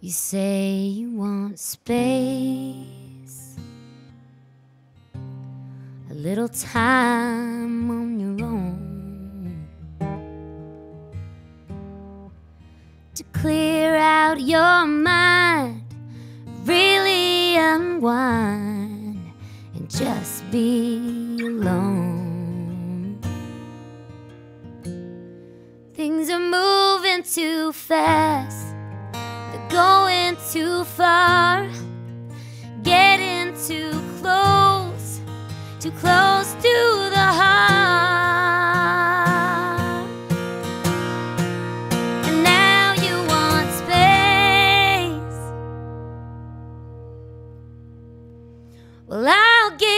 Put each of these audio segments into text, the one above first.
You say you want space, a little time on your own to clear out your mind, really unwind, and just be alone. Things are moving too fast going too far, getting too close, too close to the heart. And now you want space. Well, I'll give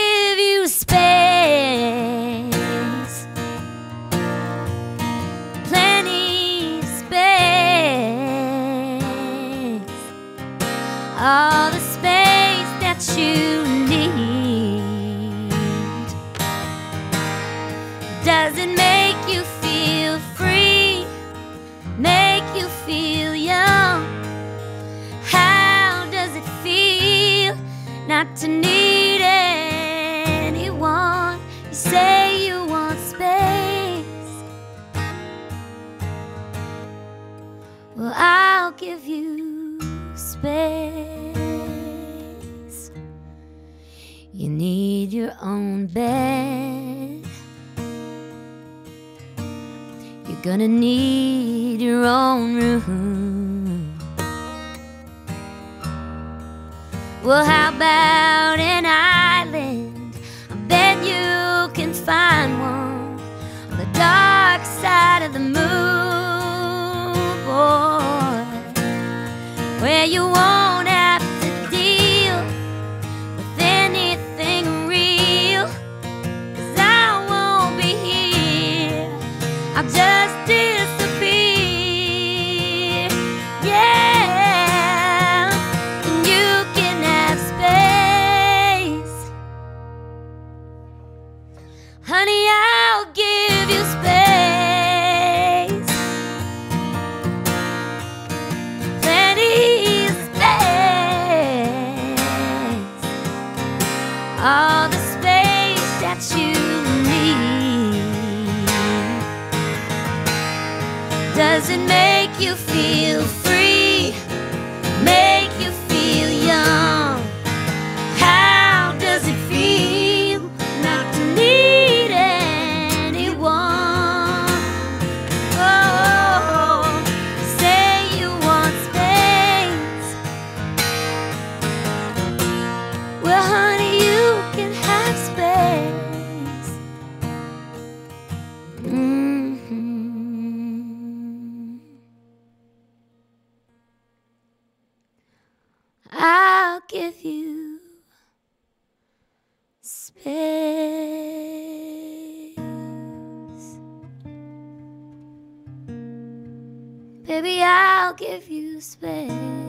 Well, I'll give you space. You need your own bed. You're gonna need your own room. Well, how about an where you won't have to deal with anything real. Cause I won't be here, I'll just disappear. Yeah, and you can have space. Honey, Does it make you feel I'll give you space. Baby, I'll give you space.